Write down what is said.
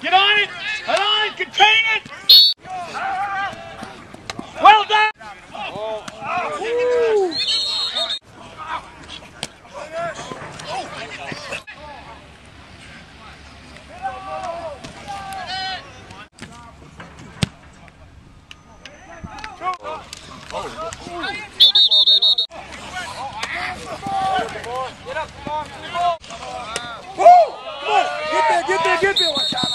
Get on it! Get on it! Contain it! Woo! Come on! Get there, get there, get there! Watch out!